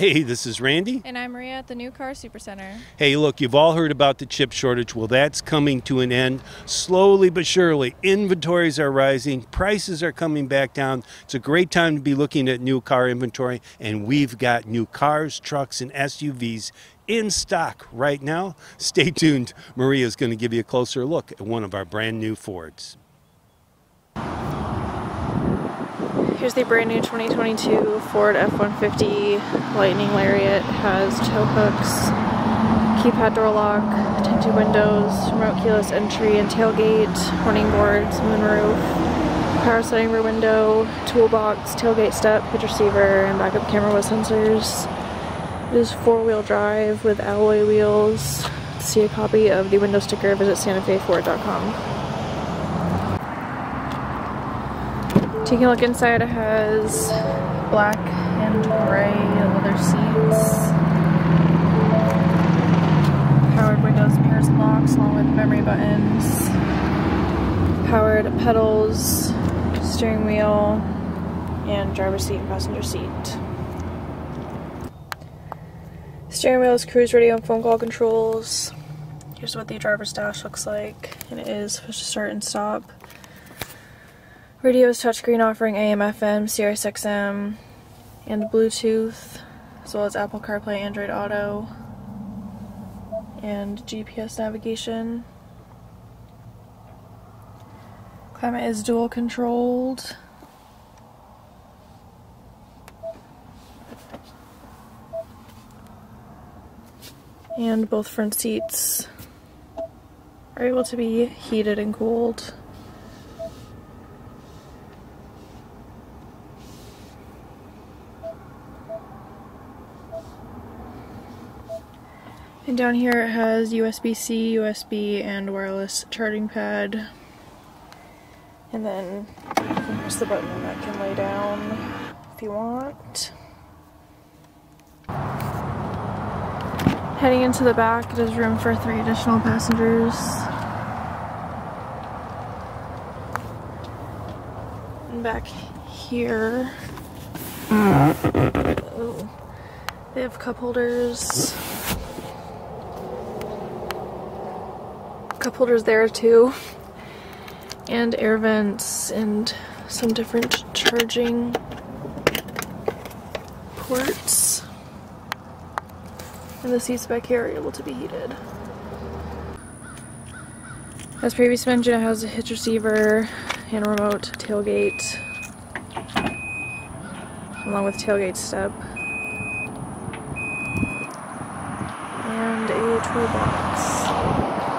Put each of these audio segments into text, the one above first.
Hey, this is Randy. And I'm Maria at the New Car Supercenter. Hey, look, you've all heard about the chip shortage. Well, that's coming to an end slowly but surely. Inventories are rising, prices are coming back down. It's a great time to be looking at new car inventory, and we've got new cars, trucks, and SUVs in stock right now. Stay tuned. Maria's going to give you a closer look at one of our brand new Fords. Here's the brand new 2022 Ford F-150 Lightning Lariat. Has tow hooks, keypad door lock, tinted windows, remote keyless entry and tailgate, running boards, moonroof, power setting rear window, toolbox, tailgate step, hitch receiver, and backup camera with sensors. It is four-wheel drive with alloy wheels. See a copy of the window sticker, visit santafeford.com. Taking a look inside, it has black and gray leather seats, powered windows, mirrors, and locks, along with memory buttons, powered pedals, steering wheel, and driver's seat and passenger seat. Steering wheel is cruise radio and phone call controls. Here's what the driver's dash looks like, and it is push to start and stop. Radio is touchscreen offering AM, FM, Sirius XM, and Bluetooth, as well as Apple CarPlay, Android Auto, and GPS navigation. Climate is dual controlled. And both front seats are able to be heated and cooled. And down here it has USB-C, USB, and wireless charging pad. And then you can press the button that can lay down if you want. Heading into the back, there's room for three additional passengers. And back here, mm. oh, they have cup holders. Cup holders there too and air vents and some different charging ports and the seats back here are able to be heated. As previously mentioned it has a hitch receiver and remote tailgate along with tailgate step and a toolbox.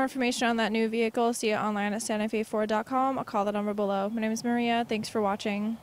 More information on that new vehicle, see it online at santafeford.com. I'll call the number below. My name is Maria. Thanks for watching.